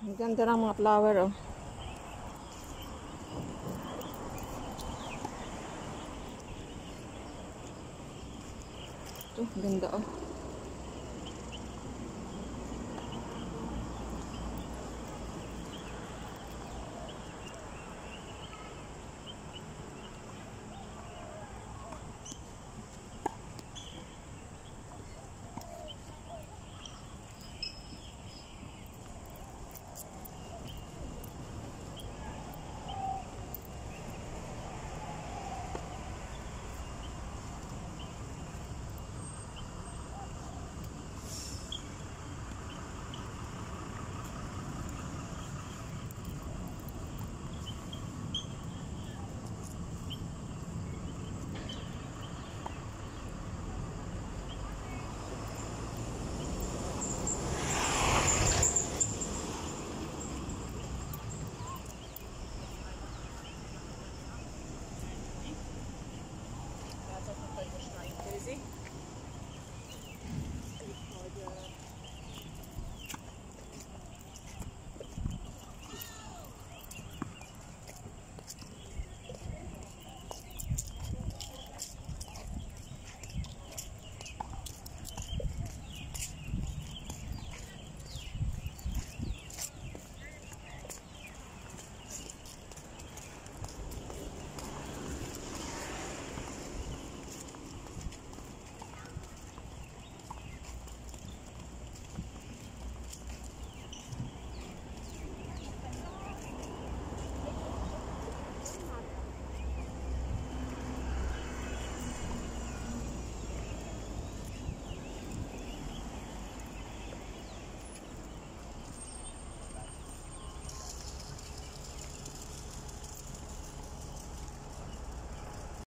Ang ganda ng mga flower, oh. Ito, ganda, oh.